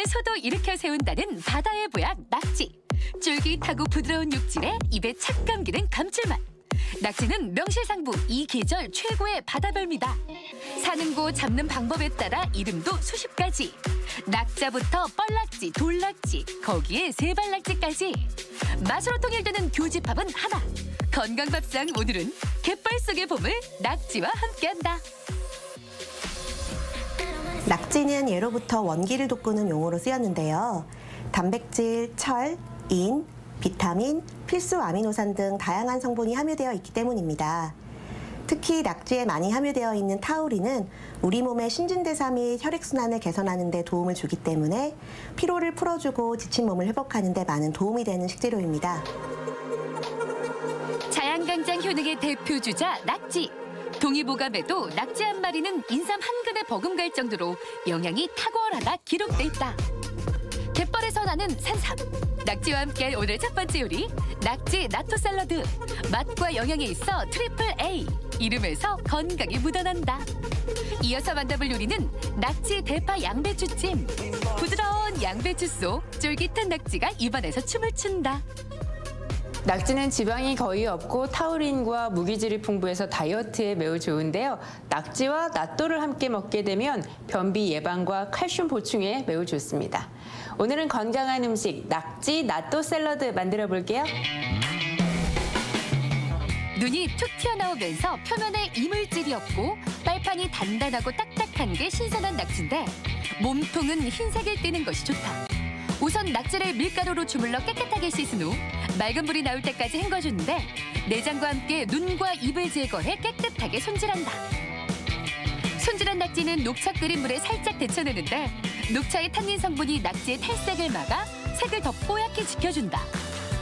안에 소도 일으켜 세운다는 바다의 보약 낙지. 쫄깃하고 부드러운 육질에 입에 착 감기는 감칠맛. 낙지는 명실상부 이 계절 최고의 바다별미다. 사는 곳 잡는 방법에 따라 이름도 수십 가지. 낙자부터 뻘낙지, 돌낙지, 거기에 세발낙지까지. 맛으로 통일되는 교집합은 하나. 건강밥상 오늘은 갯벌 속의 봄을 낙지와 함께한다. 낙지는 예로부터 원기를 돋구는 용어로 쓰였는데요. 단백질, 철, 인, 비타민, 필수 아미노산 등 다양한 성분이 함유되어 있기 때문입니다. 특히 낙지에 많이 함유되어 있는 타우린은 우리 몸의 신진대사 및 혈액순환을 개선하는 데 도움을 주기 때문에 피로를 풀어주고 지친 몸을 회복하는 데 많은 도움이 되는 식재료입니다. 자양강장 효능의 대표 주자 낙지. 동의보감에도 낙지 한 마리는 인삼 한 근에 버금갈 정도로 영양이 탁월하다 기록돼 있다. 갯벌에서 나는 산삼. 낙지와 함께 오늘 첫 번째 요리 낙지 낫토 샐러드. 맛과 영양에 있어 triple A. 이름에서 건강이 묻어난다. 이어서 만나볼 요리는 낙지 대파 양배추찜. 부드러운 양배추 속 쫄깃한 낙지가 입안에서 춤을 춘다. 낙지는 지방이 거의 없고 타우린과 무기질이 풍부해서 다이어트에 매우 좋은데요. 낙지와 낫또를 함께 먹게 되면 변비 예방과 칼슘 보충에 매우 좋습니다. 오늘은 건강한 음식 낙지 낫또 샐러드 만들어 볼게요. 눈이 툭 튀어나오면서 표면에 이물질이 없고 빨판이 단단하고 딱딱한 게 신선한 낙지인데 몸통은 흰색을 띠는 것이 좋다. 우선 낙지를 밀가루로 주물러 깨끗하게 씻은 후 맑은 불이 나올 때까지 헹궈주는데 내장과 함께 눈과 입을 제거해 깨끗하게 손질한다. 손질한 낙지는 녹차 끓인 물에 살짝 데쳐내는데 녹차의 탄닌 성분이 낙지의 탈색을 막아 색을 더 뽀얗게 지켜준다.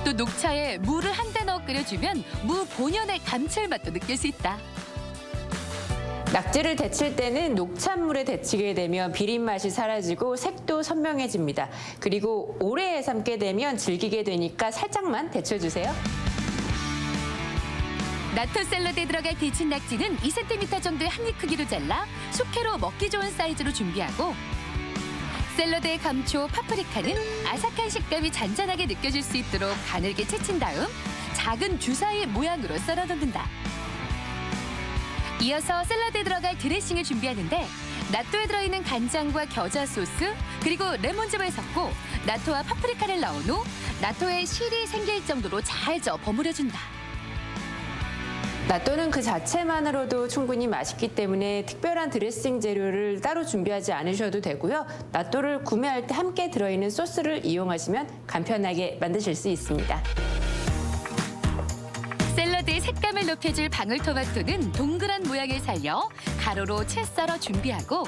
또 녹차에 물을 한 대 넣어 끓여주면 무 본연의 감칠맛도 느낄 수 있다. 낙지를 데칠 때는 녹찬물에 데치게 되면 비린 맛이 사라지고 색도 선명해집니다. 그리고 오래 삶게 되면 질기게 되니까 살짝만 데쳐주세요. 나토 샐러드에 들어갈 데친 낙지는 2cm 정도의 한 입 크기로 잘라 숙회로 먹기 좋은 사이즈로 준비하고 샐러드에 감초, 파프리카는 아삭한 식감이 잔잔하게 느껴질 수 있도록 가늘게 채친 다음 작은 주사위 모양으로 썰어 넣는다. 이어서 샐러드에 들어갈 드레싱을 준비하는데 나토에 들어있는 간장과 겨자 소스 그리고 레몬즙을 섞고 나토와 파프리카를 넣은 후 나토에 실이 생길 정도로 잘 저어 버무려준다. 낫또는 그 자체만으로도 충분히 맛있기 때문에 특별한 드레싱 재료를 따로 준비하지 않으셔도 되고요. 낫또를 구매할 때 함께 들어있는 소스를 이용하시면 간편하게 만드실 수 있습니다. 색감을 높여줄 방울토마토는 동그란 모양을 살려 가로로 채 썰어 준비하고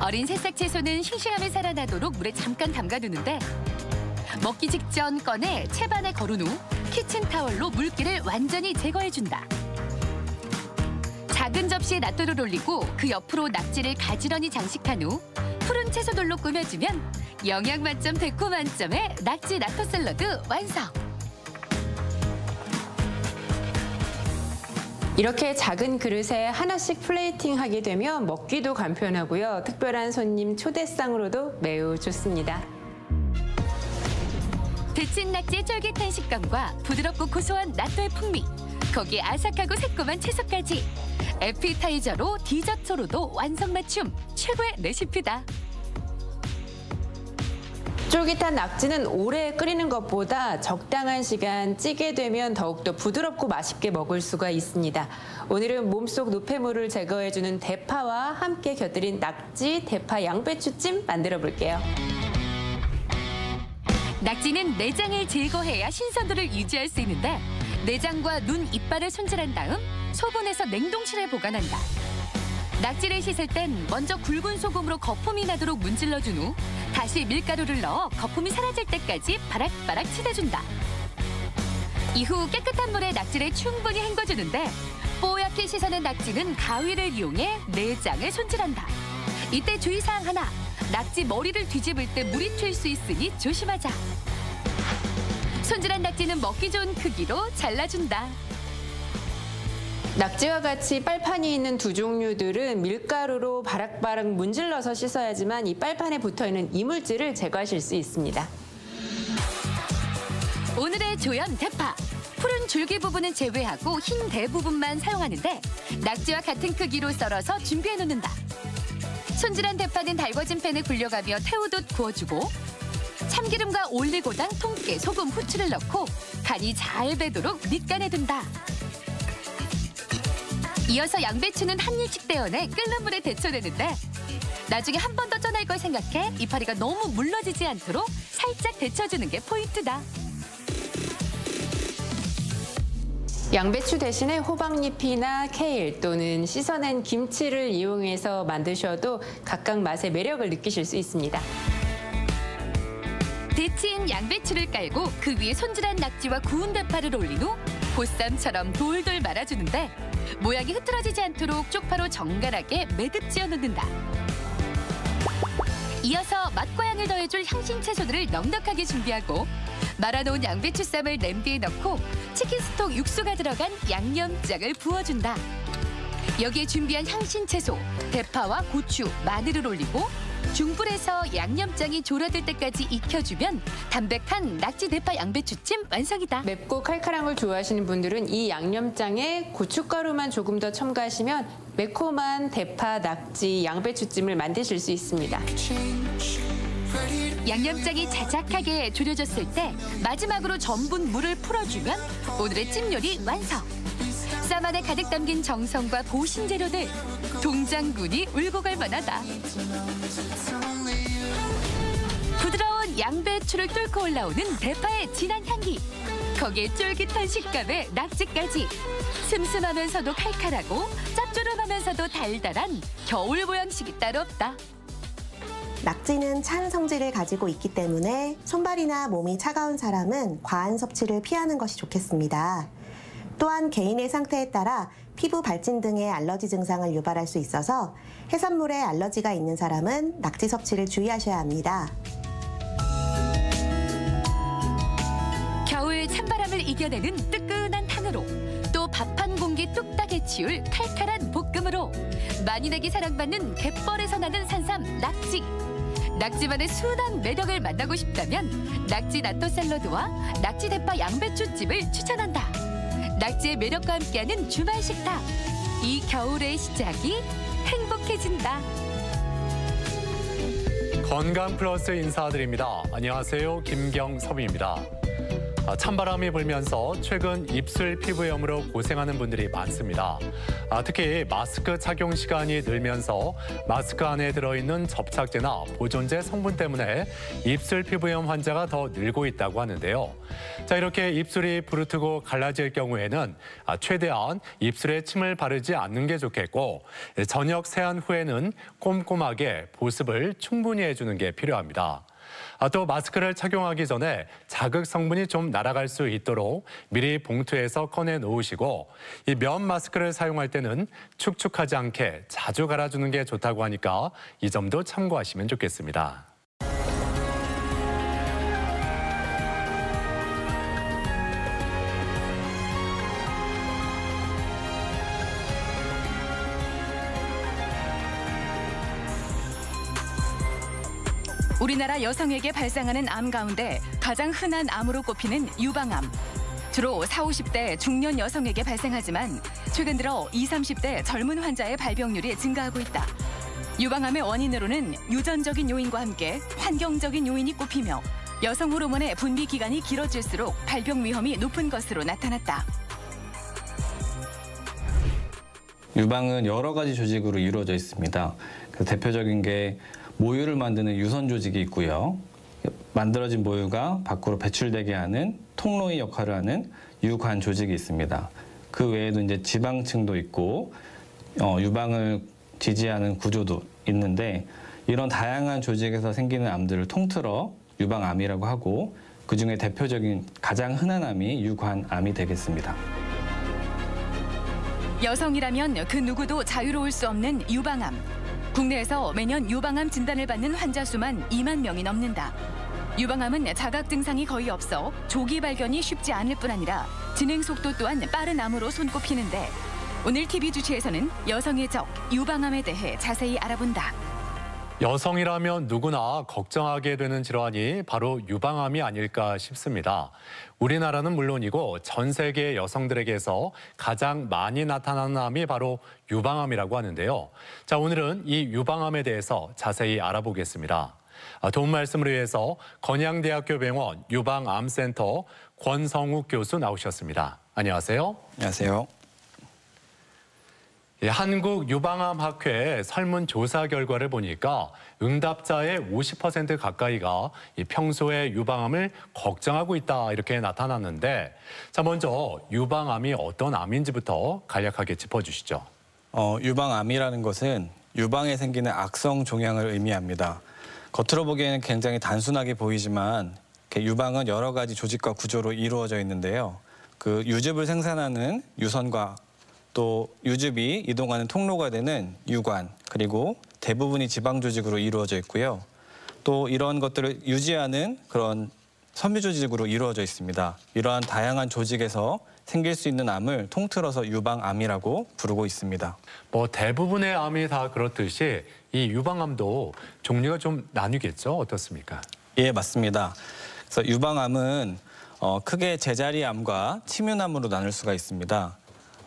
어린 새싹 채소는 싱싱함이 살아나도록 물에 잠깐 담가두는데 먹기 직전 꺼내 채반에 걸은 후 키친타월로 물기를 완전히 제거해준다. 작은 접시에 낫또를 올리고 그 옆으로 낙지를 가지런히 장식한 후 푸른 채소들로 꾸며주면 영양 만점 데코 만점의 낙지 나토 샐러드 완성! 이렇게 작은 그릇에 하나씩 플레이팅 하게 되면 먹기도 간편하고요. 특별한 손님 초대상으로도 매우 좋습니다. 데친 낙지의 쫄깃한 식감과 부드럽고 고소한 낫또의 풍미 거기에 아삭하고 새콤한 채소까지 에피타이저로 디저트로도 안성맞춤 최고의 레시피다 쫄깃한 낙지는 오래 끓이는 것보다 적당한 시간 찌게 되면 더욱더 부드럽고 맛있게 먹을 수가 있습니다. 오늘은 몸속 노폐물을 제거해주는 대파와 함께 곁들인 낙지 대파 양배추찜 만들어 볼게요. 낙지는 내장을 제거해야 신선도를 유지할 수 있는데 내장과 눈, 이빨을 손질한 다음 소분해서 냉동실에 보관한다. 낙지를 씻을 땐 먼저 굵은 소금으로 거품이 나도록 문질러준 후 다시 밀가루를 넣어 거품이 사라질 때까지 바락바락 치대준다. 이후 깨끗한 물에 낙지를 충분히 헹궈주는데 뽀얗게 씻어낸 낙지는 가위를 이용해 내장을 손질한다. 이때 주의사항 하나, 낙지 머리를 뒤집을 때 물이 튈 수 있으니 조심하자. 손질한 낙지는 먹기 좋은 크기로 잘라준다. 낙지와 같이 빨판이 있는 두 종류들은 밀가루로 바락바락 문질러서 씻어야지만 이 빨판에 붙어 있는 이물질을 제거하실 수 있습니다. 오늘의 조연 대파. 푸른 줄기 부분은 제외하고 흰 대부분만 사용하는데 낙지와 같은 크기로 썰어서 준비해 놓는다. 손질한 대파는 달궈진 팬에 굴려가며 태우듯 구워주고 참기름과 올리고당, 통깨, 소금, 후추를 넣고 간이 잘 배도록 밑간에 둔다. 이어서 양배추는 한 일씩 떼어내 끓는 물에 데쳐내는데 나중에 한 번 더 쪄낼 걸 생각해 이파리가 너무 물러지지 않도록 살짝 데쳐주는 게 포인트다. 양배추 대신에 호박잎이나 케일 또는 씻어낸 김치를 이용해서 만드셔도 각각 맛의 매력을 느끼실 수 있습니다. 데친 양배추를 깔고 그 위에 손질한 낙지와 구운 대파를 올린 후 보쌈처럼 돌돌 말아주는데 모양이 흐트러지지 않도록 쪽파로 정갈하게 매듭 지어 놓는다. 이어서 맛과 향을 더해줄 향신 채소들을 넉넉하게 준비하고 말아놓은 양배추 쌈을 냄비에 넣고 치킨 스톡 육수가 들어간 양념장을 부어준다. 여기에 준비한 향신 채소, 대파와 고추, 마늘을 올리고 중불에서 양념장이 졸아들 때까지 익혀주면 담백한 낙지 대파 양배추찜 완성이다. 맵고 칼칼한 걸 좋아하시는 분들은 이 양념장에 고춧가루만 조금 더 첨가하시면 매콤한 대파, 낙지, 양배추찜을 만드실 수 있습니다. 양념장이 자작하게 졸여졌을 때 마지막으로 전분 물을 풀어주면 오늘의 찜 요리 완성. 쌈 안에 가득 담긴 정성과 보신 재료들 동장군이 울고 갈 만하다. 부드러운 양배추를 뚫고 올라오는 대파의 진한 향기. 거기에 쫄깃한 식감의 낙지까지. 슴슴하면서도 칼칼하고 짭조름하면서도 달달한 겨울 보양식이 따로 없다. 낙지는 찬 성질을 가지고 있기 때문에 손발이나 몸이 차가운 사람은 과한 섭취를 피하는 것이 좋겠습니다. 또한 개인의 상태에 따라 피부 발진 등의 알러지 증상을 유발할 수 있어서 해산물에 알러지가 있는 사람은 낙지 섭취를 주의하셔야 합니다. 겨울 찬바람을 이겨내는 뜨끈한 탕으로 또 밥 한 공기 뚝딱 해치울 칼칼한 볶음으로 만인에게 사랑받는 갯벌에서 나는 산삼 낙지 낙지만의 순한 매력을 만나고 싶다면 낙지 나토 샐러드와 낙지 대파 양배추찜을 추천한다 낙지의 매력과 함께하는 주말 식탁 이 겨울의 시작이 행복해진다 건강 플러스 인사드립니다. 안녕하세요. 김경섭입니다. 아, 찬바람이 불면서 최근 입술 피부염으로 고생하는 분들이 많습니다. 아, 특히 마스크 착용 시간이 늘면서 마스크 안에 들어있는 접착제나 보존제 성분 때문에 입술 피부염 환자가 더 늘고 있다고 하는데요. 자, 이렇게 입술이 부르트고 갈라질 경우에는 아, 최대한 입술에 침을 바르지 않는 게 좋겠고 저녁 세안 후에는 꼼꼼하게 보습을 충분히 해주는 게 필요합니다. 아, 또 마스크를 착용하기 전에 자극 성분이 좀 날아갈 수 있도록 미리 봉투에서 꺼내 놓으시고 이 면 마스크를 사용할 때는 축축하지 않게 자주 갈아주는 게 좋다고 하니까 이 점도 참고하시면 좋겠습니다. 우리나라 여성에게 발생하는 암 가운데 가장 흔한 암으로 꼽히는 유방암. 주로 4, 50대 중년 여성에게 발생하지만 최근 들어 20, 30대 젊은 환자의 발병률이 증가하고 있다. 유방암의 원인으로는 유전적인 요인과 함께 환경적인 요인이 꼽히며 여성 호르몬의 분비 기간이 길어질수록 발병 위험이 높은 것으로 나타났다. 유방은 여러 가지 조직으로 이루어져 있습니다. 그 대표적인 게 모유를 만드는 유선 조직이 있고요. 만들어진 모유가 밖으로 배출되게 하는 통로의 역할을 하는 유관 조직이 있습니다. 그 외에도 이제 지방층도 있고 어, 유방을 지지하는 구조도 있는데 이런 다양한 조직에서 생기는 암들을 통틀어 유방암이라고 하고 그 중에 대표적인 가장 흔한 암이 유관암이 되겠습니다. 여성이라면 그 누구도 자유로울 수 없는 유방암. 국내에서 매년 유방암 진단을 받는 환자 수만 2만 명이 넘는다. 유방암은 자각 증상이 거의 없어 조기 발견이 쉽지 않을 뿐 아니라 진행 속도 또한 빠른 암으로 손꼽히는데 오늘 TV 주치에서는 여성의 적 유방암에 대해 자세히 알아본다. 여성이라면 누구나 걱정하게 되는 질환이 바로 유방암이 아닐까 싶습니다. 우리나라는 물론이고 전 세계 여성들에게서 가장 많이 나타나는 암이 바로 유방암이라고 하는데요. 자, 오늘은 이 유방암에 대해서 자세히 알아보겠습니다. 아, 도움 말씀을 위해서 건양대학교 병원 유방암센터 권성욱 교수 나오셨습니다. 안녕하세요. 안녕하세요. 예, 한국 유방암 학회 설문 조사 결과를 보니까 응답자의 50% 가까이가 이 평소에 유방암을 걱정하고 있다 이렇게 나타났는데 자 먼저 유방암이 어떤 암인지부터 간략하게 짚어 주시죠. 어, 유방암이라는 것은 유방에 생기는 악성 종양을 의미합니다. 겉으로 보기에는 굉장히 단순하게 보이지만 유방은 여러 가지 조직과 구조로 이루어져 있는데요. 그 유즙을 생산하는 유선과 또 유즙이 이동하는 통로가 되는 유관 그리고 대부분이 지방 조직으로 이루어져 있고요. 또 이런 것들을 유지하는 그런 섬유 조직으로 이루어져 있습니다. 이러한 다양한 조직에서 생길 수 있는 암을 통틀어서 유방암이라고 부르고 있습니다. 뭐 대부분의 암이 다 그렇듯이 이 유방암도 종류가 좀 나뉘겠죠? 어떻습니까? 예, 맞습니다. 그래서 유방암은 어, 크게 제자리암과 침윤암으로 나눌 수가 있습니다.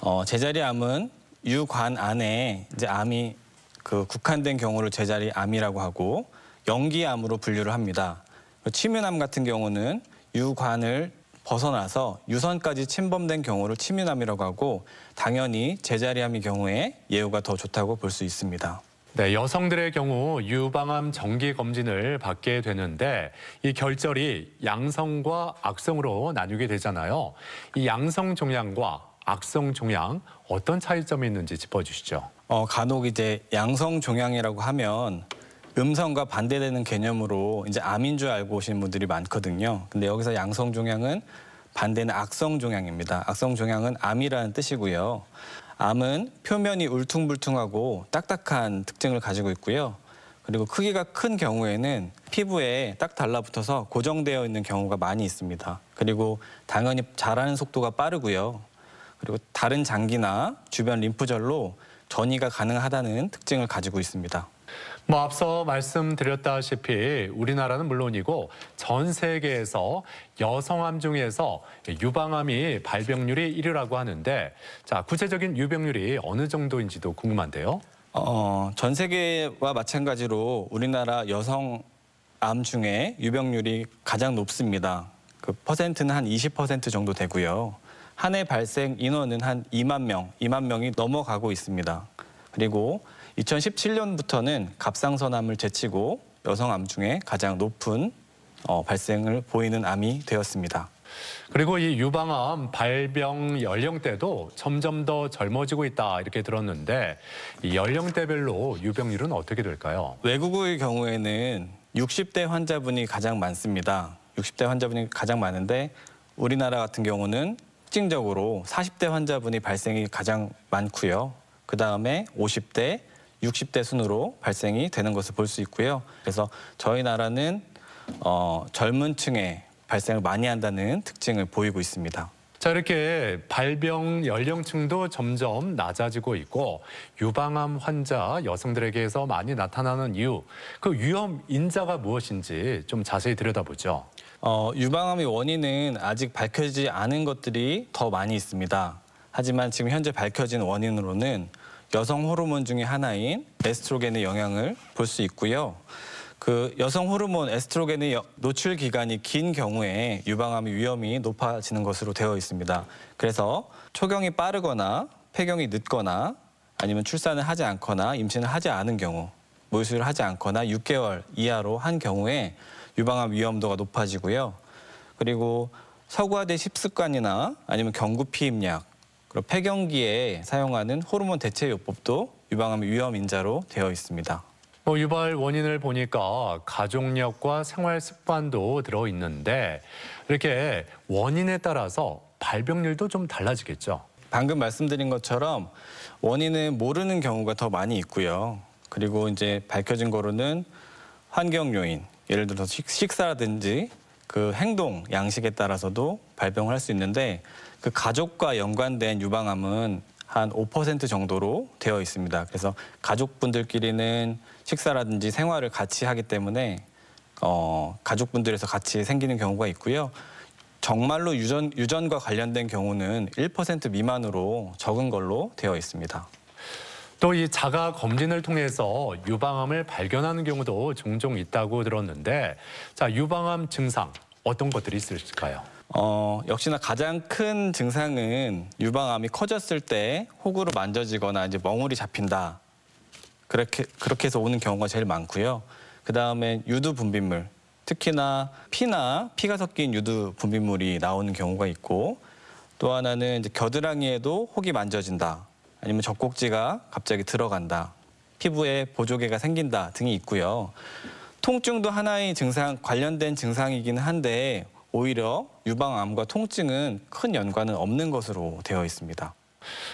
어, 제자리 암은 유관 안에 이제 암이 그 국한된 경우를 제자리 암이라고 하고 연기암으로 분류를 합니다. 침윤암 같은 경우는 유관을 벗어나서 유선까지 침범된 경우를 침윤암이라고 하고 당연히 제자리암의 경우에 예후가 더 좋다고 볼 수 있습니다. 네, 여성들의 경우 유방암 정기 검진을 받게 되는데 이 결절이 양성과 악성으로 나뉘게 되잖아요. 이 양성 종양과 악성 종양 어떤 차이점이 있는지 짚어주시죠. 어, 간혹 이제 양성 종양이라고 하면 음성과 반대되는 개념으로 이제 암인 줄 알고 오시는 분들이 많거든요. 근데 여기서 양성 종양은 반대는 악성 종양입니다. 악성 종양은 암이라는 뜻이고요. 암은 표면이 울퉁불퉁하고 딱딱한 특징을 가지고 있고요. 그리고 크기가 큰 경우에는 피부에 딱 달라붙어서 고정되어 있는 경우가 많이 있습니다. 그리고 당연히 자라는 속도가 빠르고요. 그리고 다른 장기나 주변 림프절로 전이가 가능하다는 특징을 가지고 있습니다. 뭐 앞서 말씀드렸다시피 우리나라는 물론이고 전 세계에서 여성암 중에서 유방암이 발병률이 1위라고 하는데 자 구체적인 유병률이 어느 정도인지도 궁금한데요. 어, 전 세계와 마찬가지로 우리나라 여성 암 중에 유병률이 가장 높습니다. 그 퍼센트는 한 20% 정도 되고요. 한 해 발생 인원은 한 2만 명, 2만 명이 넘어가고 있습니다. 그리고 2017년부터는 갑상선암을 제치고 여성 암 중에 가장 높은 어, 발생을 보이는 암이 되었습니다. 그리고 이 유방암 발병 연령대도 점점 더 젊어지고 있다 이렇게 들었는데 이 연령대별로 유병률은 어떻게 될까요? 외국의 경우에는 60대 환자분이 가장 많습니다. 60대 환자분이 가장 많은데 우리나라 같은 경우는 특징적으로 40대 환자분이 발생이 가장 많고요. 그 다음에 50대, 60대 순으로 발생이 되는 것을 볼 수 있고요. 그래서 저희 나라는 어, 젊은 층에 발생을 많이 한다는 특징을 보이고 있습니다. 자 이렇게 발병 연령층도 점점 낮아지고 있고 유방암 환자 여성들에게서 많이 나타나는 이유 그 위험 인자가 무엇인지 좀 자세히 들여다보죠. 어, 유방암의 원인은 아직 밝혀지지 않은 것들이 더 많이 있습니다. 하지만 지금 현재 밝혀진 원인으로는 여성 호르몬 중의 하나인 에스트로겐의 영향을 볼 수 있고요. 그 여성 호르몬 에스트로겐의 여- 노출 기간이 긴 경우에 유방암의 위험이 높아지는 것으로 되어 있습니다. 그래서 초경이 빠르거나 폐경이 늦거나 아니면 출산을 하지 않거나 임신을 하지 않은 경우 모유수유를 하지 않거나 6개월 이하로 한 경우에 유방암 위험도가 높아지고요. 그리고 서구화된 식습관이나 아니면 경구 피임약 그리고 폐경기에 사용하는 호르몬 대체 요법도 유방암 위험 인자로 되어 있습니다. 뭐 유발 원인을 보니까 가족력과 생활 습관도 들어 있는데 이렇게 원인에 따라서 발병률도 좀 달라지겠죠. 방금 말씀드린 것처럼 원인은 모르는 경우가 더 많이 있고요. 그리고 이제 밝혀진 거로는 환경 요인, 예를 들어서 식- 식사라든지 그 행동 양식에 따라서도 발병을 할 수 있는데 그 가족과 연관된 유방암은 한 5% 정도로 되어 있습니다. 그래서 가족분들끼리는 식사라든지 생활을 같이 하기 때문에 어, 가족분들에서 같이 생기는 경우가 있고요. 정말로 유전, 유전과 관련된 경우는 1% 미만으로 적은 걸로 되어 있습니다. 또 이 자가 검진을 통해서 유방암을 발견하는 경우도 종종 있다고 들었는데 자 유방암 증상 어떤 것들이 있을까요? 어, 역시나 가장 큰 증상은 유방암이 커졌을 때 혹으로 만져지거나 이제 멍울이 잡힌다. 그렇게 그렇게 해서 오는 경우가 제일 많고요. 그 다음에 유두 분비물, 특히나 피나 피가 섞인 유두 분비물이 나오는 경우가 있고 또 하나는 이제 겨드랑이에도 혹이 만져진다. 아니면 젖꼭지가 갑자기 들어간다. 피부에 보조개가 생긴다 등이 있고요. 통증도 하나의 증상 관련된 증상이긴 한데 오히려 유방암과 통증은 큰 연관은 없는 것으로 되어 있습니다.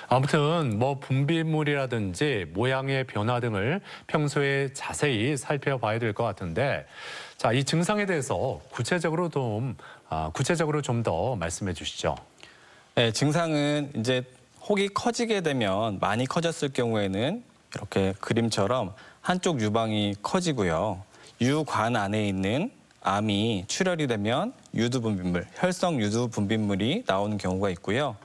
아무튼 뭐 분비물이라든지 모양의 변화 등을 평소에 자세히 살펴봐야 될 것 같은데 자 이 증상에 대해서 구체적으로 좀 아, 구체적으로 좀 더 말씀해 주시죠. 네, 증상은 이제 혹이 커지게 되면 많이 커졌을 경우에는 이렇게 그림처럼 한쪽 유방이 커지고요. 유관 안에 있는 암이 출혈이 되면 유두분비물, 혈성 유두분비물이 나오는 경우가 있고요.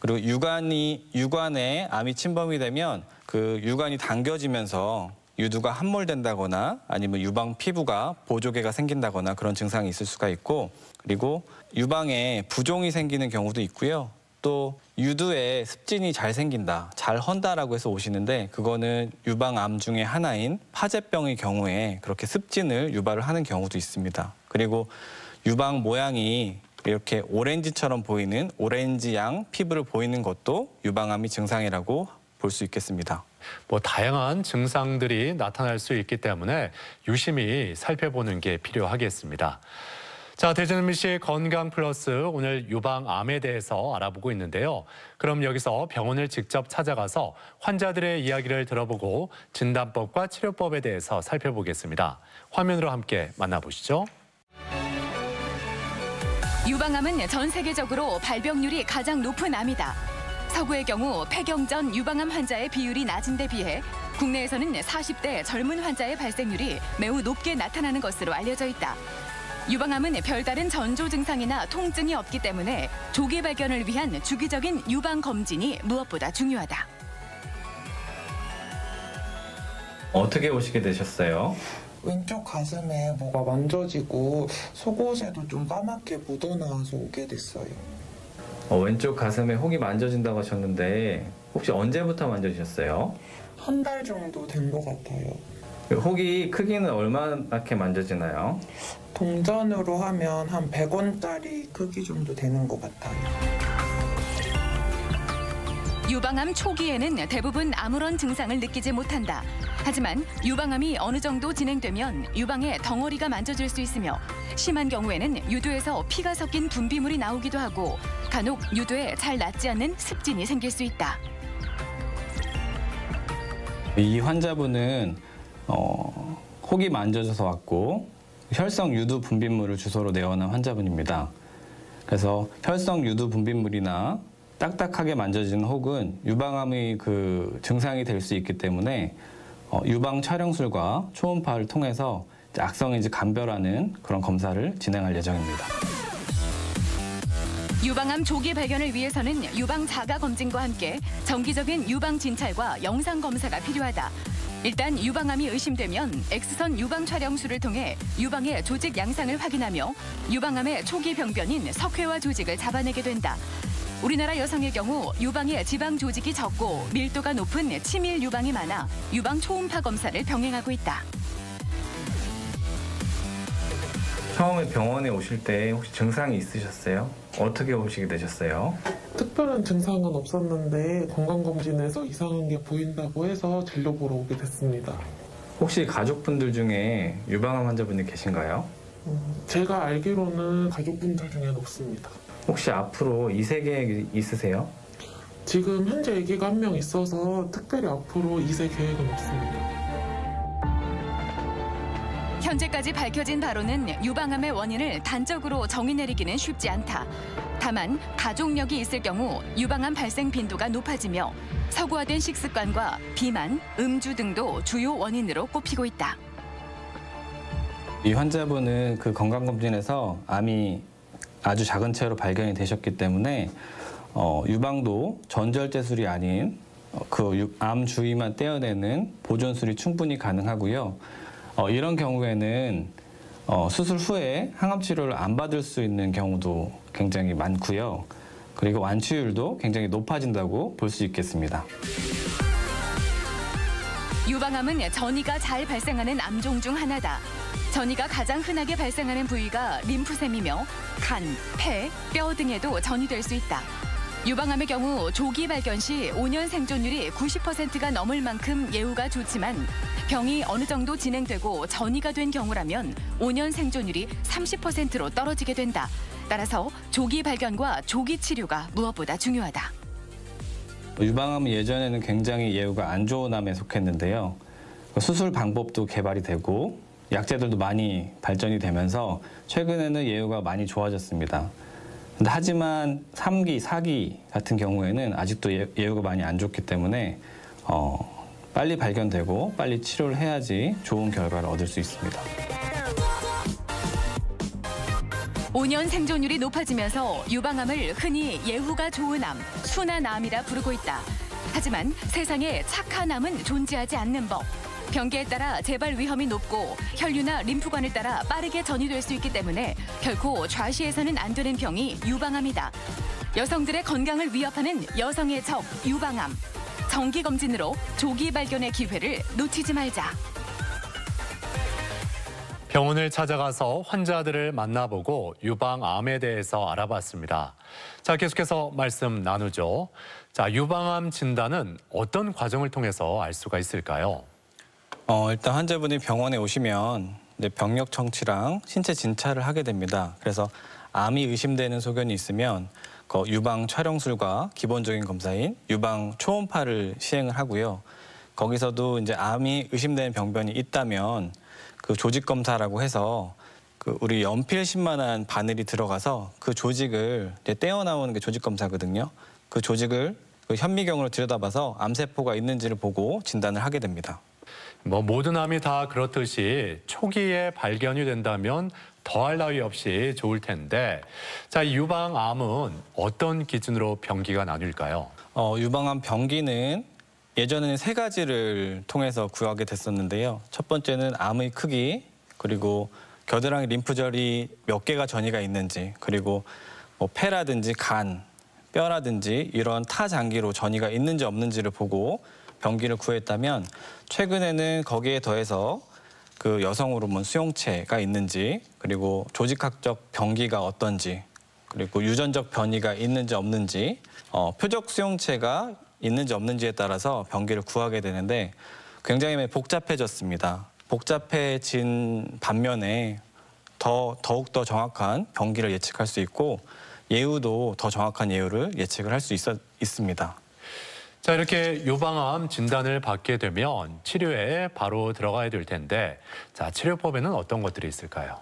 그리고 유관이 유관에 암이 침범이 되면 그 유관이 당겨지면서 유두가 함몰된다거나 아니면 유방 피부가 보조개가 생긴다거나 그런 증상이 있을 수가 있고 그리고 유방에 부종이 생기는 경우도 있고요. 또 유두에 습진이 잘 생긴다, 잘 헌다라고 해서 오시는데 그거는 유방암 중에 하나인 파제병의 경우에 그렇게 습진을 유발을 하는 경우도 있습니다. 그리고 유방 모양이 이렇게 오렌지처럼 보이는 오렌지 양 피부를 보이는 것도 유방암이 증상이라고 볼 수 있겠습니다. 뭐 다양한 증상들이 나타날 수 있기 때문에 유심히 살펴보는 게 필요하겠습니다. 자, 대전 MBC 건강 플러스 오늘 유방암에 대해서 알아보고 있는데요. 그럼 여기서 병원을 직접 찾아가서 환자들의 이야기를 들어보고 진단법과 치료법에 대해서 살펴보겠습니다. 화면으로 함께 만나보시죠. 유방암은 전 세계적으로 발병률이 가장 높은 암이다. 서구의 경우 폐경 전 유방암 환자의 비율이 낮은 데 비해 국내에서는 40대 젊은 환자의 발생률이 매우 높게 나타나는 것으로 알려져 있다. 유방암은 별다른 전조 증상이나 통증이 없기 때문에 조기 발견을 위한 주기적인 유방 검진이 무엇보다 중요하다. 어떻게 오시게 되셨어요? 왼쪽 가슴에 뭐가 만져지고 속옷에도 좀 까맣게 묻어나와서 오게 됐어요. 어, 왼쪽 가슴에 혹이 만져진다고 하셨는데 혹시 언제부터 만져주셨어요? 한 달 정도 된 것 같아요. 그 혹이 크기는 얼마나 만져지나요? 동전으로 하면 한 100원짜리 크기 정도 되는 것 같아요. 유방암 초기에는 대부분 아무런 증상을 느끼지 못한다. 하지만 유방암이 어느 정도 진행되면 유방에 덩어리가 만져질 수 있으며 심한 경우에는 유두에서 피가 섞인 분비물이 나오기도 하고 간혹 유두에 잘 낫지 않는 습진이 생길 수 있다. 이 환자분은 어, 혹이 만져져서 왔고 혈성 유두 분비물을 주소로 내원한 환자분입니다. 그래서 혈성 유두 분비물이나 딱딱하게 만져지는 혹은 유방암의 그 증상이 될 수 있기 때문에 어, 유방 촬영술과 초음파를 통해서 악성인지 감별하는 그런 검사를 진행할 예정입니다. 유방암 조기 발견을 위해서는 유방 자가 검진과 함께 정기적인 유방 진찰과 영상 검사가 필요하다. 일단 유방암이 의심되면 X선 유방 촬영술을 통해 유방의 조직 양상을 확인하며 유방암의 초기 병변인 석회화 조직을 잡아내게 된다. 우리나라 여성의 경우 유방에 지방 조직이 적고 밀도가 높은 치밀 유방이 많아 유방 초음파 검사를 병행하고 있다. 처음에 병원에 오실 때 혹시 증상이 있으셨어요? 어떻게 오시게 되셨어요? 특별한 증상은 없었는데 건강검진에서 이상한 게 보인다고 해서 진료 보러 오게 됐습니다. 혹시 가족분들 중에 유방암 환자분이 계신가요? 음, 제가 알기로는 가족분들 중에는 없습니다. 혹시 앞으로 이세 계획 있으세요? 지금 현재 아기가 한 명 있어서 특별히 앞으로 이세 계획은 없습니다. 현재까지 밝혀진 바로는 유방암의 원인을 단적으로 정의 내리기는 쉽지 않다. 다만 가족력이 있을 경우 유방암 발생 빈도가 높아지며 서구화된 식습관과 비만, 음주 등도 주요 원인으로 꼽히고 있다. 이 환자분은 그 건강검진에서 암이 아주 작은 채로 발견이 되셨기 때문에 어, 유방도 전절제술이 아닌 어, 그암 주위만 떼어내는 보존술이 충분히 가능하고요. 어, 이런 경우에는 어, 수술 후에 항암 치료를 안 받을 수 있는 경우도 굉장히 많고요. 그리고 완치율도 굉장히 높아진다고 볼 수 있겠습니다. 유방암은 전이가 잘 발생하는 암종 중 하나다. 전이가 가장 흔하게 발생하는 부위가 림프샘이며 간, 폐, 뼈 등에도 전이될 수 있다. 유방암의 경우 조기 발견 시 5년 생존율이 90%가 넘을 만큼 예후가 좋지만 병이 어느 정도 진행되고 전이가 된 경우라면 5년 생존율이 30%로 떨어지게 된다. 따라서 조기 발견과 조기 치료가 무엇보다 중요하다. 유방암은 예전에는 굉장히 예후가 안 좋은 암에 속했는데요. 수술 방법도 개발이 되고 약제들도 많이 발전이 되면서 최근에는 예후가 많이 좋아졌습니다. 근데 하지만 3기, 4기 같은 경우에는 아직도 예, 예후가 많이 안 좋기 때문에 어, 빨리 발견되고 빨리 치료를 해야지 좋은 결과를 얻을 수 있습니다. 5년 생존율이 높아지면서 유방암을 흔히 예후가 좋은 암, 순한 암이라 부르고 있다. 하지만 세상에 착한 암은 존재하지 않는 법. 병기에 따라 재발 위험이 높고 혈류나 림프관을 따라 빠르게 전이될 수 있기 때문에 결코 좌시해서는 안 되는 병이 유방암이다. 여성들의 건강을 위협하는 여성의 적 유방암. 정기 검진으로 조기 발견의 기회를 놓치지 말자. 병원을 찾아가서 환자들을 만나보고 유방암에 대해서 알아봤습니다. 자, 계속해서 말씀 나누죠. 자, 유방암 진단은 어떤 과정을 통해서 알 수가 있을까요? 어, 일단 환자분이 병원에 오시면 이제 병력 청취랑 신체 진찰을 하게 됩니다. 그래서 암이 의심되는 소견이 있으면 그 유방 촬영술과 기본적인 검사인 유방 초음파를 시행을 하고요. 거기서도 이제 암이 의심되는 병변이 있다면 그 조직 검사라고 해서 그 우리 연필심만한 바늘이 들어가서 그 조직을 이제 떼어 나오는 게 조직 검사거든요. 그 조직을 그 현미경으로 들여다봐서 암세포가 있는지를 보고 진단을 하게 됩니다. 뭐 모든 암이 다 그렇듯이 초기에 발견이 된다면 더할 나위 없이 좋을 텐데 자, 이 유방암은 어떤 기준으로 병기가 나뉠까요? 어, 유방암 병기는 예전에는 세 가지를 통해서 구하게 됐었는데요. 첫 번째는 암의 크기, 그리고 겨드랑이 림프절이 몇 개가 전이가 있는지, 그리고 뭐 폐라든지 간, 뼈라든지 이런 타 장기로 전이가 있는지 없는지를 보고 병기를 구했다면 최근에는 거기에 더해서 그 여성 호르몬 수용체가 있는지 그리고 조직학적 병기가 어떤지 그리고 유전적 변이가 있는지 없는지 어, 표적 수용체가 있는지 없는지에 따라서 병기를 구하게 되는데 굉장히 복잡해졌습니다. 복잡해진 반면에 더 더욱 더 정확한 병기를 예측할 수 있고 예후도 더 정확한 예후를 예측을 할 수 있습니다. 자, 이렇게 유방암 진단을 받게 되면 치료에 바로 들어가야 될 텐데, 자, 치료법에는 어떤 것들이 있을까요?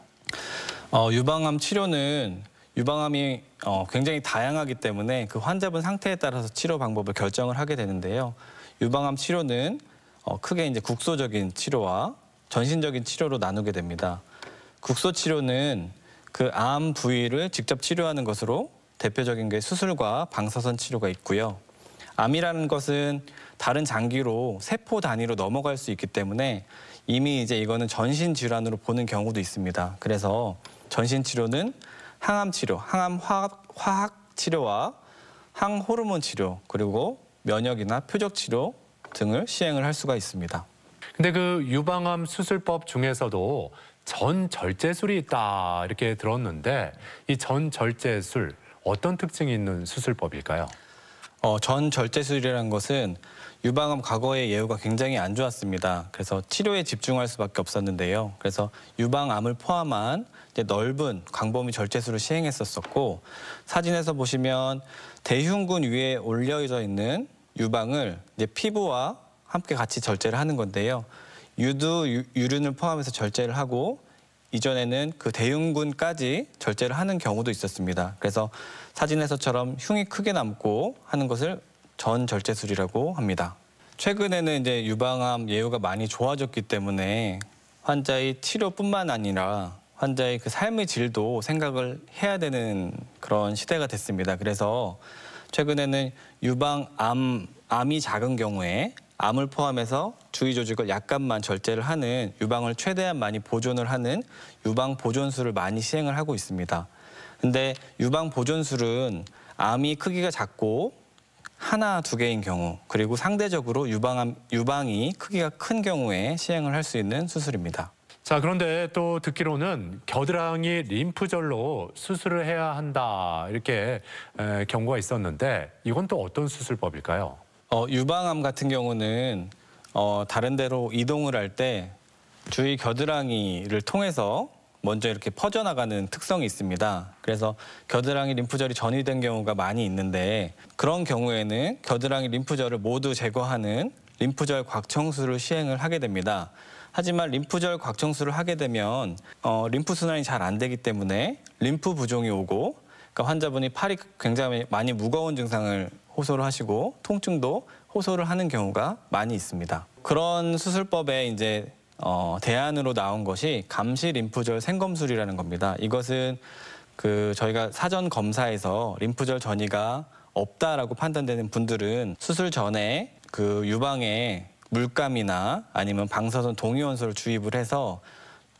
어, 유방암 치료는 유방암이 어, 굉장히 다양하기 때문에 그 환자분 상태에 따라서 치료 방법을 결정을 하게 되는데요. 유방암 치료는 어, 크게 이제 국소적인 치료와 전신적인 치료로 나누게 됩니다. 국소 치료는 그 암 부위를 직접 치료하는 것으로 대표적인 게 수술과 방사선 치료가 있고요. 암이라는 것은 다른 장기로 세포 단위로 넘어갈 수 있기 때문에 이미 이제 이거는 전신 질환으로 보는 경우도 있습니다. 그래서 전신 치료는 항암 치료, 항암 화학, 화학 치료와 항호르몬 치료 그리고 면역이나 표적 치료 등을 시행을 할 수가 있습니다. 근데 그 유방암 수술법 중에서도 전절제술이 있다 이렇게 들었는데 이 전절제술 어떤 특징이 있는 수술법일까요? 어, 전 절제술이라는 것은 유방암 과거의 예후가 굉장히 안 좋았습니다. 그래서 치료에 집중할 수밖에 없었는데요. 그래서 유방암을 포함한 넓은 광범위 절제술을 시행했었었고 사진에서 보시면 대흉근 위에 올려져 있는 유방을 이제 피부와 함께 같이 절제를 하는 건데요. 유두, 유- 유륜을 포함해서 절제를 하고 이전에는 그 대흉근까지 절제를 하는 경우도 있었습니다. 그래서 사진에서처럼 흉이 크게 남고 하는 것을 전절제술이라고 합니다. 최근에는 이제 유방암 예후가 많이 좋아졌기 때문에 환자의 치료뿐만 아니라 환자의 그 삶의 질도 생각을 해야 되는 그런 시대가 됐습니다. 그래서 최근에는 유방암 암이 작은 경우에 암을 포함해서 주위 조직을 약간만 절제를 하는 유방을 최대한 많이 보존을 하는 유방 보존술을 많이 시행을 하고 있습니다. 근데 유방 보존술은 암이 크기가 작고 하나 두 개인 경우 그리고 상대적으로 유방암 유방이 크기가 큰 경우에 시행을 할 수 있는 수술입니다. 자, 그런데 또 듣기로는 겨드랑이 림프절로 수술을 해야 한다 이렇게 에, 경고가 있었는데 이건 또 어떤 수술법일까요? 어, 유방암 같은 경우는 어, 다른 데로 이동을 할 때 주위 겨드랑이를 통해서 먼저 이렇게 퍼져나가는 특성이 있습니다. 그래서 겨드랑이 림프절이 전이된 경우가 많이 있는데 그런 경우에는 겨드랑이 림프절을 모두 제거하는 림프절 곽청수를 시행을 하게 됩니다. 하지만 림프절 곽청수를 하게 되면 어, 림프 순환이 잘 안 되기 때문에 림프 부종이 오고 그러니까 환자분이 팔이 굉장히 많이 무거운 증상을 호소를 하시고 통증도 호소를 하는 경우가 많이 있습니다. 그런 수술법에 이제 어, 대안으로 나온 것이 감시 림프절 생검술이라는 겁니다. 이것은 그 저희가 사전 검사에서 림프절 전이가 없다라고 판단되는 분들은 수술 전에 그 유방에 물감이나 아니면 방사선 동위원소를 주입을 해서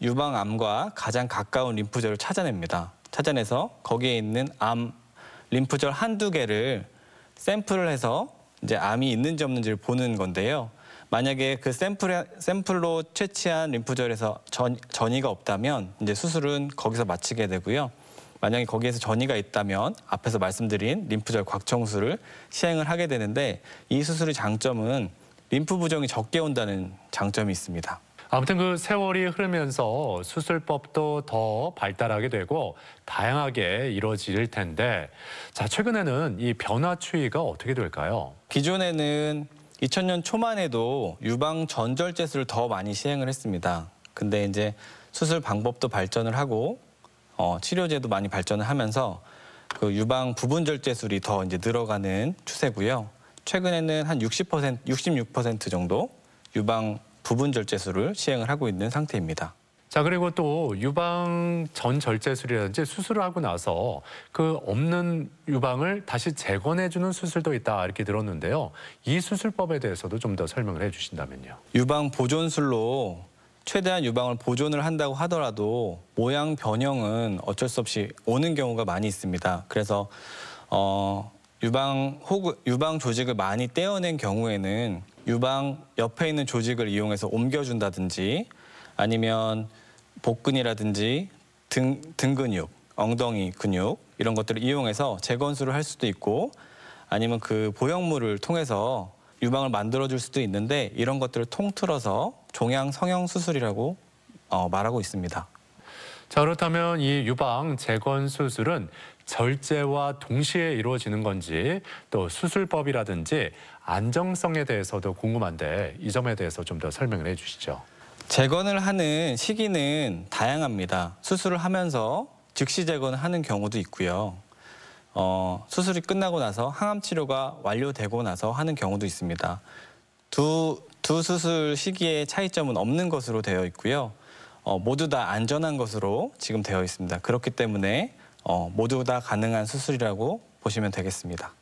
유방암과 가장 가까운 림프절을 찾아냅니다. 찾아내서 거기에 있는 암 림프절 한두 개를 샘플을 해서 이제 암이 있는지 없는지를 보는 건데요. 만약에 그 샘플에, 샘플로 채취한 림프절에서 전, 전이가 없다면 이제 수술은 거기서 마치게 되고요. 만약에 거기에서 전이가 있다면 앞에서 말씀드린 림프절 곽청수를 시행을 하게 되는데 이 수술의 장점은 림프 부종이 적게 온다는 장점이 있습니다. 아무튼 그 세월이 흐르면서 수술법도 더 발달하게 되고 다양하게 이루어질 텐데 자 최근에는 이 변화 추이가 어떻게 될까요? 기존에는 2000년 초만 해도 유방 전절제술을 더 많이 시행을 했습니다. 근데 이제 수술 방법도 발전을 하고 어, 치료제도 많이 발전을 하면서 그 유방 부분 절제술이 더 이제 늘어가는 추세고요. 최근에는 한 60%, 66% 정도 유방 부분 절제술을 시행을 하고 있는 상태입니다. 자 그리고 또 유방 전 절제술이라든지 수술을 하고 나서 그 없는 유방을 다시 재건해주는 수술도 있다 이렇게 들었는데요. 이 수술법에 대해서도 좀 더 설명을 해주신다면요. 유방 보존술로 최대한 유방을 보존을 한다고 하더라도 모양 변형은 어쩔 수 없이 오는 경우가 많이 있습니다. 그래서 어, 유방 혹은 유방 조직을 많이 떼어낸 경우에는 유방 옆에 있는 조직을 이용해서 옮겨준다든지 아니면 복근이라든지 등, 등 근육, 엉덩이 근육 이런 것들을 이용해서 재건수를 할 수도 있고 아니면 그 보형물을 통해서 유방을 만들어줄 수도 있는데 이런 것들을 통틀어서 종양 성형 수술이라고 어, 말하고 있습니다. 자 그렇다면 이 유방 재건 수술은 절제와 동시에 이루어지는 건지 또 수술법이라든지 안정성에 대해서도 궁금한데 이 점에 대해서 좀 더 설명을 해주시죠. 재건을 하는 시기는 다양합니다. 수술을 하면서 즉시 재건을 하는 경우도 있고요. 어, 수술이 끝나고 나서 항암 치료가 완료되고 나서 하는 경우도 있습니다. 두, 두 수술 시기의 차이점은 없는 것으로 되어 있고요. 어, 모두 다 안전한 것으로 지금 되어 있습니다. 그렇기 때문에 어, 모두 다 가능한 수술이라고 보시면 되겠습니다.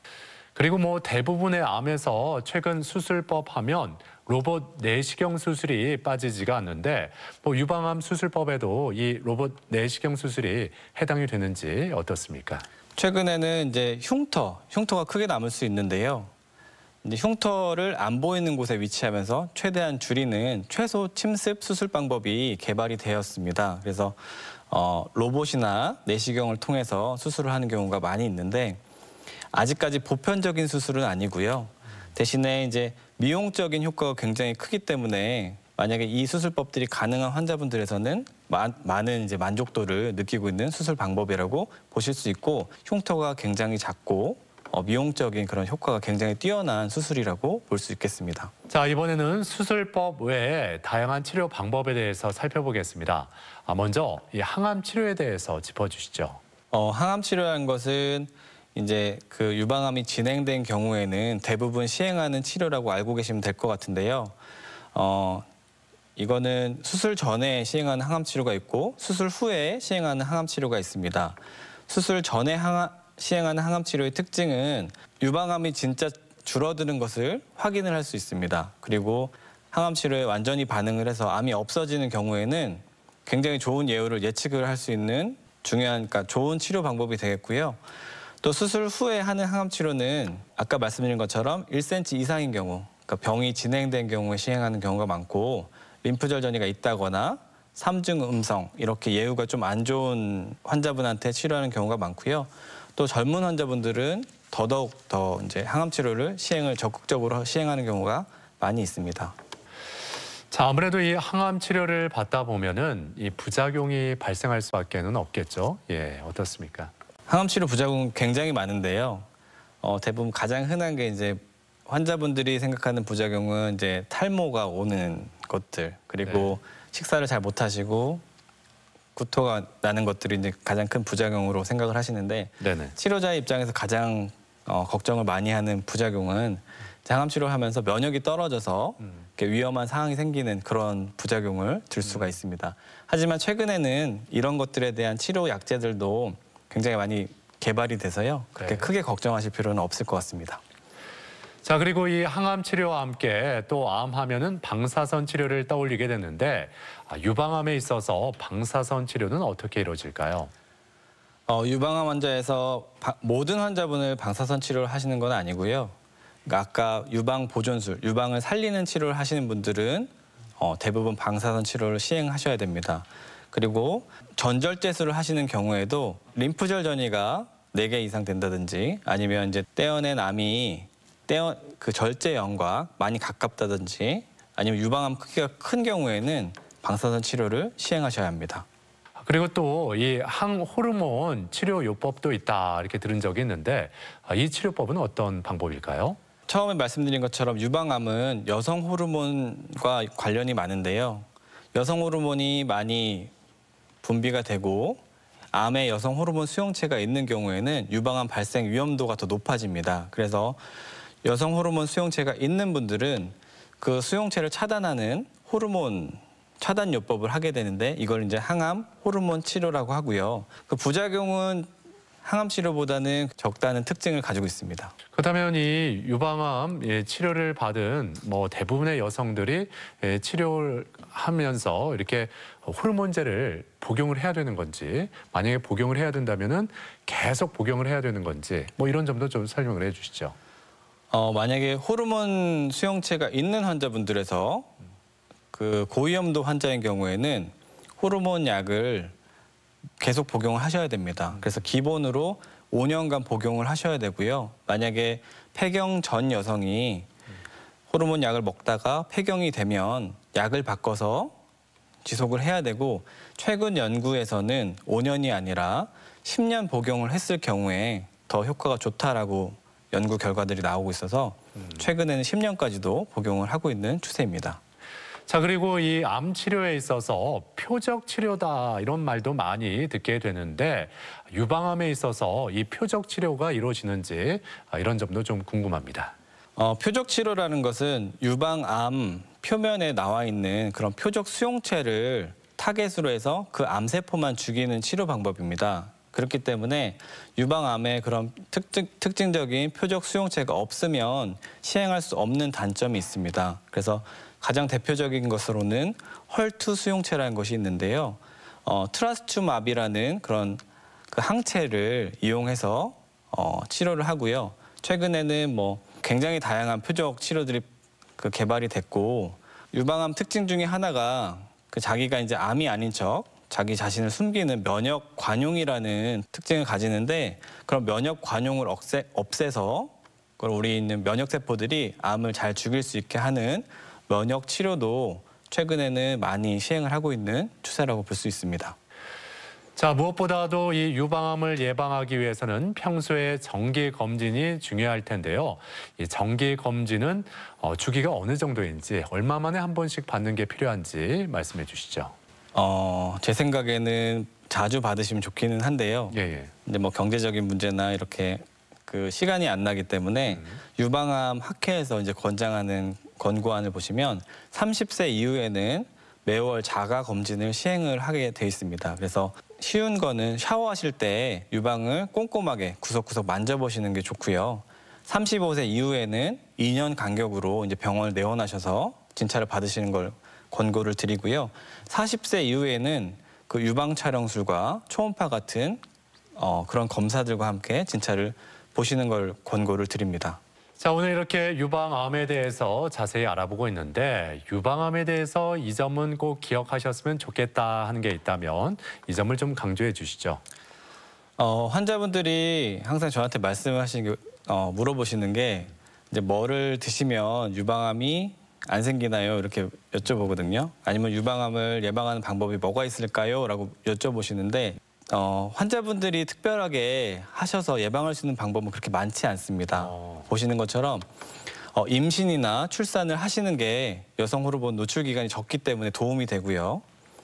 그리고 뭐 대부분의 암에서 최근 수술법 하면 로봇 내시경 수술이 빠지지가 않는데 뭐 유방암 수술법에도 이 로봇 내시경 수술이 해당이 되는지 어떻습니까? 최근에는 이제 흉터, 흉터가 크게 남을 수 있는데요. 이제 흉터를 안 보이는 곳에 위치하면서 최대한 줄이는 최소 침습 수술 방법이 개발이 되었습니다. 그래서 어, 로봇이나 내시경을 통해서 수술을 하는 경우가 많이 있는데 아직까지 보편적인 수술은 아니고요. 대신에 이제 미용적인 효과가 굉장히 크기 때문에 만약에 이 수술법들이 가능한 환자분들에서는 마- 많은 이제 만족도를 느끼고 있는 수술 방법이라고 보실 수 있고 흉터가 굉장히 작고 어, 미용적인 그런 효과가 굉장히 뛰어난 수술이라고 볼 수 있겠습니다. 자, 이번에는 수술법 외에 다양한 치료 방법에 대해서 살펴보겠습니다. 아, 먼저 이 항암 치료에 대해서 짚어주시죠. 어, 항암 치료라는 것은 이제 그 유방암이 진행된 경우에는 대부분 시행하는 치료라고 알고 계시면 될 것 같은데요. 어, 이거는 수술 전에 시행하는 항암 치료가 있고 수술 후에 시행하는 항암 치료가 있습니다. 수술 전에 항암, 시행하는 항암 치료의 특징은 유방암이 진짜 줄어드는 것을 확인을 할 수 있습니다. 그리고 항암 치료에 완전히 반응을 해서 암이 없어지는 경우에는 굉장히 좋은 예후를 예측을 할 수 있는 중요한 그러니까 좋은 치료 방법이 되겠고요. 또 수술 후에 하는 항암 치료는 아까 말씀드린 것처럼 1cm 이상인 경우, 그러니까 병이 진행된 경우에 시행하는 경우가 많고 림프절 전이가 있다거나 삼중 음성 이렇게 예후가 좀 안 좋은 환자분한테 치료하는 경우가 많고요. 또 젊은 환자분들은 더더욱 더 이제 항암 치료를 시행을 적극적으로 시행하는 경우가 많이 있습니다. 자, 아무래도 이 항암 치료를 받다 보면은 이 부작용이 발생할 수밖에는 없겠죠. 예, 어떻습니까? 항암 치료 부작용 굉장히 많은데요. 어, 대부분 가장 흔한 게 이제 환자분들이 생각하는 부작용은 이제 탈모가 오는 것들 그리고 식사를 잘 못하시고 구토가 나는 것들이 이제 가장 큰 부작용으로 생각을 하시는데 네네. 치료자의 입장에서 가장 어, 걱정을 많이 하는 부작용은 항암 치료하면서 면역이 떨어져서 이렇게 위험한 상황이 생기는 그런 부작용을 들 수가 있습니다. 하지만 최근에는 이런 것들에 대한 치료 약제들도 굉장히 많이 개발이 돼서요. 그렇게 네. 크게 걱정하실 필요는 없을 것 같습니다. 자, 그리고 이 항암 치료와 함께 또 암하면은 방사선 치료를 떠올리게 되는데 아, 유방암에 있어서 방사선 치료는 어떻게 이루어질까요? 어, 유방암 환자에서 바- 모든 환자분을 방사선 치료를 하시는 건 아니고요. 그러니까 아까 유방 보존술, 유방을 살리는 치료를 하시는 분들은 어, 대부분 방사선 치료를 시행하셔야 됩니다. 그리고 전절제술을 하시는 경우에도 림프절 전이가 4개 이상 된다든지 아니면 이제 떼어낸 암이 떼어 그 절제형과 많이 가깝다든지 아니면 유방암 크기가 큰 경우에는 방사선 치료를 시행하셔야 합니다. 그리고 또 이 항호르몬 치료 요법도 있다 이렇게 들은 적이 있는데 아, 이 치료법은 어떤 방법일까요? 처음에 말씀드린 것처럼 유방암은 여성 호르몬과 관련이 많은데요. 여성 호르몬이 많이 분비가 되고 암에 여성 호르몬 수용체가 있는 경우에는 유방암 발생 위험도가 더 높아집니다. 그래서 여성 호르몬 수용체가 있는 분들은 그 수용체를 차단하는 호르몬 차단 요법을 하게 되는데 이걸 이제 항암 호르몬 치료라고 하고요. 그 부작용은 항암 치료보다는 적다는 특징을 가지고 있습니다. 그렇다면 이 유방암 예, 치료를 받은 뭐 대부분의 여성들이 예, 치료를 하면서 이렇게 호르몬제를 복용을 해야 되는 건지 만약에 복용을 해야 된다면은 계속 복용을 해야 되는 건지 뭐 이런 점도 좀 설명을 해주시죠. 어, 만약에 호르몬 수용체가 있는 환자분들에서 그 고위험도 환자인 경우에는 호르몬 약을 계속 복용을 하셔야 됩니다. 그래서 기본으로 5년간 복용을 하셔야 되고요. 만약에 폐경 전 여성이 호르몬 약을 먹다가 폐경이 되면 약을 바꿔서 지속을 해야 되고 최근 연구에서는 5년이 아니라 10년 복용을 했을 경우에 더 효과가 좋다라고 연구 결과들이 나오고 있어서 최근에는 10년까지도 복용을 하고 있는 추세입니다. 자 그리고 이 암 치료에 있어서 표적 치료다 이런 말도 많이 듣게 되는데 유방암에 있어서 이 표적 치료가 이루어지는지 아, 이런 점도 좀 궁금합니다. 어, 표적 치료라는 것은 유방암 표면에 나와 있는 그런 표적 수용체를 타겟으로 해서 그 암세포만 죽이는 치료 방법입니다. 그렇기 때문에 유방암에 그런 특징, 특징적인 표적 수용체가 없으면 시행할 수 없는 단점이 있습니다. 그래서 가장 대표적인 것으로는 HER2 수용체라는 것이 있는데요. 어, trastuzumab이라는 그런 그 항체를 이용해서 어, 치료를 하고요. 최근에는 뭐 굉장히 다양한 표적 치료들이 그 개발이 됐고 유방암 특징 중에 하나가 그 자기가 이제 암이 아닌 척 자기 자신을 숨기는 면역 관용이라는 특징을 가지는데 그런 면역 관용을 없애, 없애서 그걸 우리 있는 면역 세포들이 암을 잘 죽일 수 있게 하는 면역 치료도 최근에는 많이 시행을 하고 있는 추세라고 볼 수 있습니다. 자, 무엇보다도 이 유방암을 예방하기 위해서는 평소에 정기 검진이 중요할 텐데요. 이 정기 검진은 어, 주기가 어느 정도인지 얼마 만에 한 번씩 받는 게 필요한지 말씀해 주시죠. 어, 제 생각에는 자주 받으시면 좋기는 한데요. 예, 예. 근데 뭐 경제적인 문제나 이렇게 그 시간이 안 나기 때문에 유방암 학회에서 이제 권장하는 권고안을 보시면 30세 이후에는 매월 자가 검진을 시행을 하게 돼 있습니다. 그래서 쉬운 거는 샤워하실 때 유방을 꼼꼼하게 구석구석 만져보시는 게 좋고요. 35세 이후에는 2년 간격으로 이제 병원을 내원하셔서 진찰을 받으시는 걸 권고를 드리고요. 40세 이후에는 그 유방 촬영술과 초음파 같은 어, 그런 검사들과 함께 진찰을 보시는 걸 권고를 드립니다. 자, 오늘 이렇게 유방암에 대해서 자세히 알아보고 있는데 유방암에 대해서 이 점은 꼭 기억하셨으면 좋겠다 하는 게 있다면 이 점을 좀 강조해 주시죠. 어, 환자분들이 항상 저한테 말씀하시는 게, 어, 물어보시는 게 이제 뭐를 드시면 유방암이 안 생기나요? 이렇게 여쭤보거든요. 아니면 유방암을 예방하는 방법이 뭐가 있을까요? 라고 여쭤보시는데 어, 환자분들이 특별하게 하셔서 예방할 수 있는 방법은 그렇게 많지 않습니다. 어. 보시는 것처럼 어, 임신이나 출산을 하시는 게 여성 호르몬 노출 기간이 적기 때문에 도움이 되고요.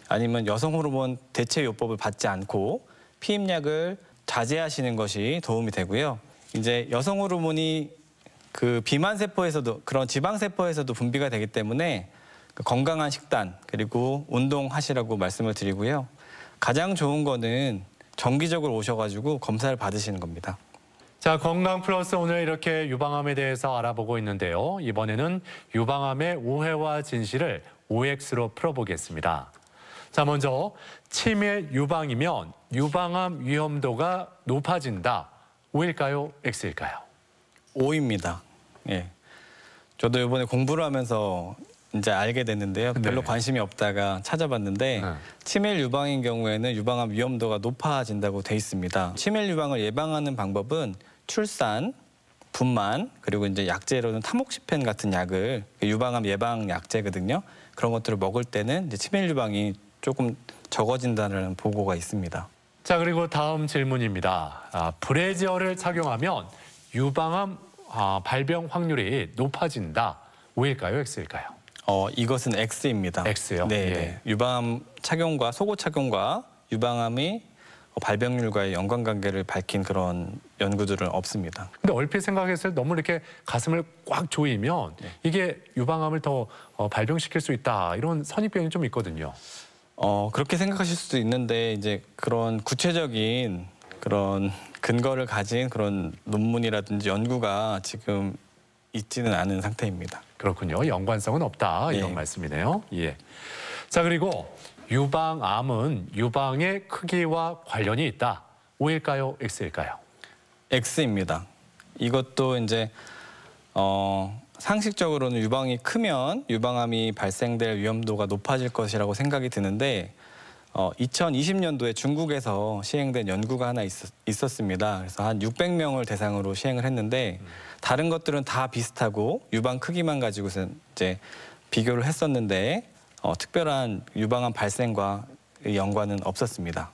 아니면 여성 호르몬 대체 요법을 받지 않고 피임약을 자제하시는 것이 도움이 되고요. 이제 여성 호르몬이 그 비만 세포에서도 그런 지방 세포에서도 분비가 되기 때문에 그 건강한 식단 그리고 운동하시라고 말씀을 드리고요. 가장 좋은 거는 정기적으로 오셔가지고 검사를 받으시는 겁니다. 자, 건강 플러스 오늘 이렇게 유방암에 대해서 알아보고 있는데요. 이번에는 유방암의 오해와 진실을 OX로 풀어보겠습니다. 자, 먼저 치매 유방이면 유방암 위험도가 높아진다. O일까요? X일까요? O입니다. 예. 저도 이번에 공부를 하면서 이제 알게 됐는데요. 별로 네. 관심이 없다가 찾아봤는데 네. 치매 유방인 경우에는 유방암 위험도가 높아진다고 돼 있습니다. 치매 유방을 예방하는 방법은 출산, 분만 그리고 이제 약제로는 타목시펜 같은 약을 유방암 예방 약제거든요. 그런 것들을 먹을 때는 이제 치매 유방이 조금 적어진다는 보고가 있습니다. 자, 그리고 다음 질문입니다. 아, 브래지어를 착용하면 유방암 아, 발병 확률이 높아진다. O일까요? X일까요? 어, 이것은 X입니다. X요? 네. 예. 네. 유방암 착용과 속옷 착용과 유방암이 발병률과의 연관관계를 밝힌 그런 연구들은 없습니다. 근데 얼핏 생각했을 때 너무 이렇게 가슴을 꽉 조이면 네. 이게 유방암을 더 어, 발병시킬 수 있다. 이런 선입견이 좀 있거든요. 어, 그렇게 생각하실 수도 있는데 이제 그런 구체적인 그런 근거를 가진 그런 논문이라든지 연구가 지금 있지는 않은 상태입니다. 그렇군요. 연관성은 없다. 이런 예. 말씀이네요. 예. 자, 그리고 유방암은 유방의 크기와 관련이 있다. O일까요? X일까요? X입니다. 이것도 이제 어, 상식적으로는 유방이 크면 유방암이 발생될 위험도가 높아질 것이라고 생각이 드는데 어, 2020년도에 중국에서 시행된 연구가 하나 있, 었습니다 그래서 한 600명을 대상으로 시행을 했는데 다른 것들은 다 비슷하고 유방 크기만 가지고서 이제 비교를 했었는데 어, 특별한 유방암 발생과 연관은 없었습니다.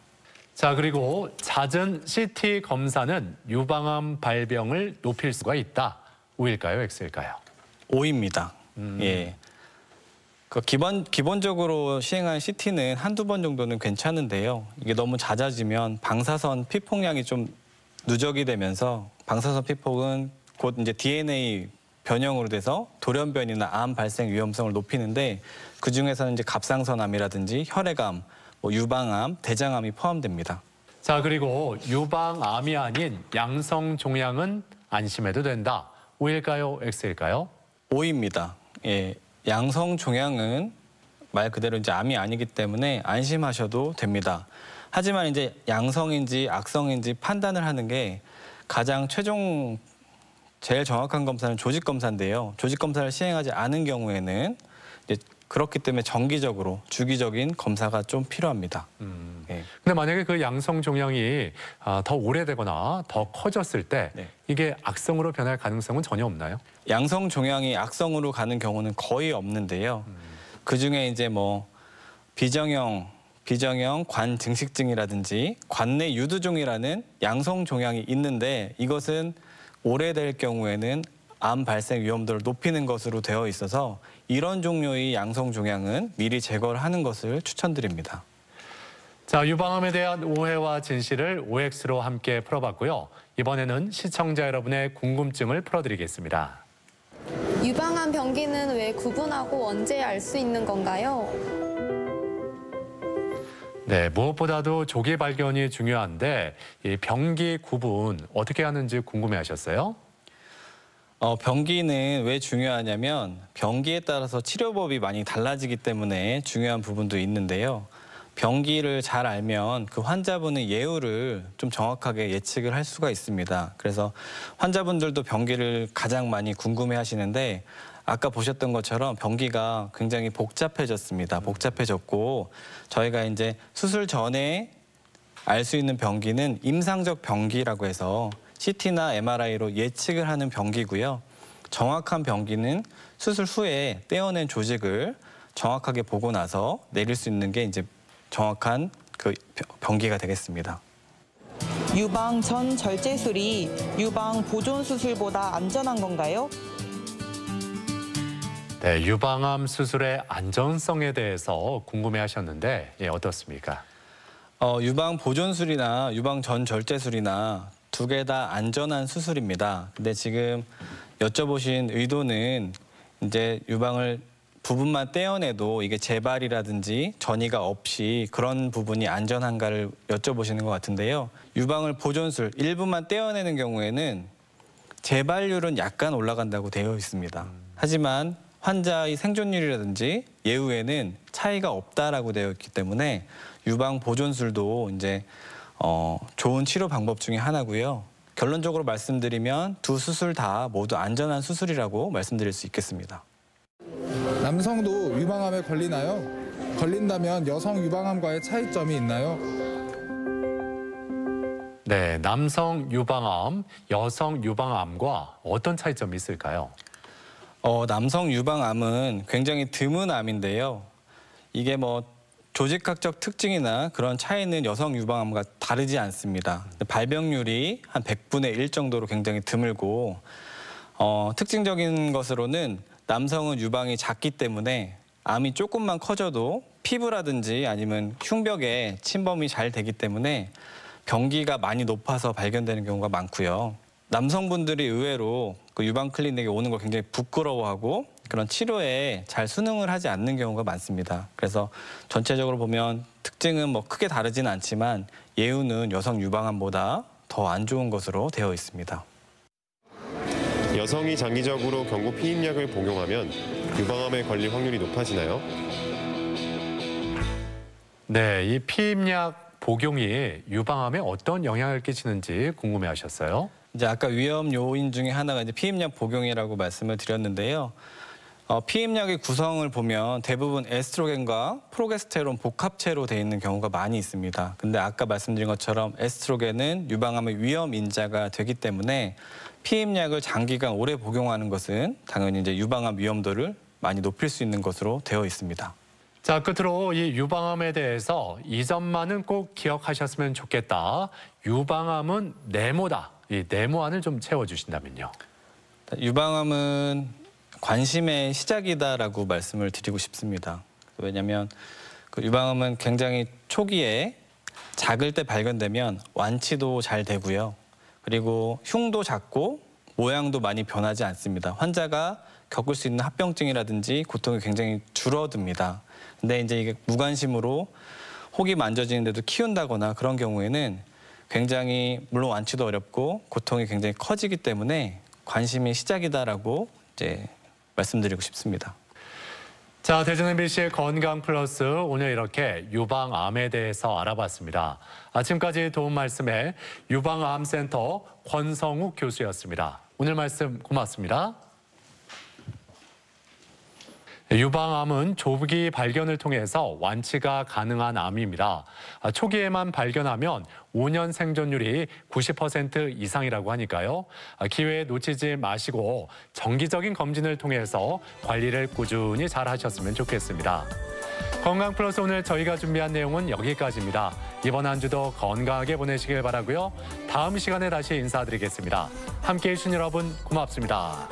자, 그리고 잦은 CT 검사는 유방암 발병을 높일 수가 있다. O일까요? X일까요? O입니다. 음. 예. 그 기본 기본적으로 시행한 CT는 한두 번 정도는 괜찮은데요. 이게 너무 잦아지면 방사선 피폭량이 좀 누적이 되면서 방사선 피폭은 곧 이제 DNA 변형으로 돼서 돌연변이나 암 발생 위험성을 높이는데 그 중에서는 이제 갑상선암이라든지 혈액암, 뭐 유방암, 대장암이 포함됩니다. 자, 그리고 유방암이 아닌 양성 종양은 안심해도 된다. O일까요? X일까요? O입니다. 예, 양성 종양은 말 그대로 이제 암이 아니기 때문에 안심하셔도 됩니다. 하지만 이제 양성인지 악성인지 판단을 하는 게 가장 최종 제일 정확한 검사는 조직 검사인데요. 조직 검사를 시행하지 않은 경우에는 이제 그렇기 때문에 정기적으로 주기적인 검사가 좀 필요합니다. 음. 예. 근데 만약에 그 양성 종양이 아, 더 오래되거나 더 커졌을 때 네. 이게 악성으로 변할 가능성은 전혀 없나요? 양성 종양이 악성으로 가는 경우는 거의 없는데요. 그 중에 이제 뭐 비정형 비정형 관 증식증이라든지 관내 유두종이라는 양성 종양이 있는데 이것은 오래될 경우에는 암 발생 위험도를 높이는 것으로 되어 있어서 이런 종류의 양성 종양은 미리 제거를 하는 것을 추천드립니다. 자, 유방암에 대한 오해와 진실을 OX로 함께 풀어봤고요. 이번에는 시청자 여러분의 궁금증을 풀어드리겠습니다. 유방암 병기는 왜 구분하고 언제 알 수 있는 건가요? 네, 무엇보다도 조기 발견이 중요한데 이 병기 구분 어떻게 하는지 궁금해하셨어요? 어, 병기는 왜 중요하냐면 병기에 따라서 치료법이 많이 달라지기 때문에 중요한 부분도 있는데요. 병기를 잘 알면 그 환자분의 예후를 좀 정확하게 예측을 할 수가 있습니다. 그래서 환자분들도 병기를 가장 많이 궁금해 하시는데 아까 보셨던 것처럼 병기가 굉장히 복잡해졌습니다. 복잡해졌고 저희가 이제 수술 전에 알 수 있는 병기는 임상적 병기라고 해서 CT나 MRI로 예측을 하는 병기고요. 정확한 병기는 수술 후에 떼어낸 조직을 정확하게 보고 나서 내릴 수 있는 게 이제 정확한 그 병기가 되겠습니다. 유방 전 절제술이 유방 보존 수술보다 안전한 건가요? 네, 유방암 수술의 안전성에 대해서 궁금해하셨는데 예, 어떻습니까? 어, 유방 보존술이나 유방 전 절제술이나 두 개 다 안전한 수술입니다. 근데 지금 여쭤보신 의도는 이제 유방을 부분만 떼어내도 이게 재발이라든지 전이가 없이 그런 부분이 안전한가를 여쭤보시는 것 같은데요. 유방을 보존술 일부만 떼어내는 경우에는 재발률은 약간 올라간다고 되어 있습니다. 하지만 환자의 생존율이라든지 예후에는 차이가 없다라고 되어 있기 때문에 유방 보존술도 이제 어, 좋은 치료 방법 중에 하나고요. 결론적으로 말씀드리면 두 수술 다 모두 안전한 수술이라고 말씀드릴 수 있겠습니다. 남성도 유방암에 걸리나요? 걸린다면 여성 유방암과의 차이점이 있나요? 네, 남성 유방암, 여성 유방암과 어떤 차이점이 있을까요? 어, 남성 유방암은 굉장히 드문 암인데요. 이게 뭐 조직학적 특징이나 그런 차이는 여성 유방암과 다르지 않습니다. 발병률이 한 100분의 1 정도로 굉장히 드물고 어, 특징적인 것으로는 남성은 유방이 작기 때문에 암이 조금만 커져도 피부라든지 아니면 흉벽에 침범이 잘 되기 때문에 병기가 많이 높아서 발견되는 경우가 많고요. 남성분들이 의외로 그 유방 클리닉에 오는 걸 굉장히 부끄러워하고 그런 치료에 잘 순응을 하지 않는 경우가 많습니다. 그래서 전체적으로 보면 특징은 뭐 크게 다르진 않지만 예후는 여성 유방암보다 더 안 좋은 것으로 되어 있습니다. 여성이 장기적으로 경구 피임약을 복용하면 유방암에 걸릴 확률이 높아지나요? 네, 이 피임약 복용이 유방암에 어떤 영향을 끼치는지 궁금해하셨어요? 이제 아까 위험 요인 중에 하나가 이제 피임약 복용이라고 말씀을 드렸는데요. 어, 피임약의 구성을 보면 대부분 에스트로겐과 프로게스테론 복합체로 되어 있는 경우가 많이 있습니다. 근데 아까 말씀드린 것처럼 에스트로겐은 유방암의 위험 인자가 되기 때문에 피임약을 장기간 오래 복용하는 것은 당연히 이제 유방암 위험도를 많이 높일 수 있는 것으로 되어 있습니다. 자, 끝으로 이 유방암에 대해서 이 점만은 꼭 기억하셨으면 좋겠다. 유방암은 네모다. 이 네모안을 좀 채워주신다면요. 유방암은 관심의 시작이다라고 말씀을 드리고 싶습니다. 왜냐하면 그 유방암은 굉장히 초기에 작을 때 발견되면 완치도 잘 되고요. 그리고 흉도 작고 모양도 많이 변하지 않습니다. 환자가 겪을 수 있는 합병증이라든지 고통이 굉장히 줄어듭니다. 근데 이제 이게 무관심으로 혹이 만져지는데도 키운다거나 그런 경우에는 굉장히 물론 완치도 어렵고 고통이 굉장히 커지기 때문에 관심이 시작이다라고 이제 말씀드리고 싶습니다. 자, 대전 MBC의 건강 플러스 오늘 이렇게 유방암에 대해서 알아봤습니다. 아침까지 도움 말씀에 유방암센터 권성욱 교수였습니다. 오늘 말씀 고맙습니다. 유방암은 조기 발견을 통해서 완치가 가능한 암입니다. 아, 초기에만 발견하면 5년 생존율이 90% 이상이라고 하니까요. 아, 기회 놓치지 마시고 정기적인 검진을 통해서 관리를 꾸준히 잘 하셨으면 좋겠습니다. 건강 플러스 오늘 저희가 준비한 내용은 여기까지입니다. 이번 한 주도 건강하게 보내시길 바라고요. 다음 시간에 다시 인사드리겠습니다. 함께해 주신 여러분 고맙습니다.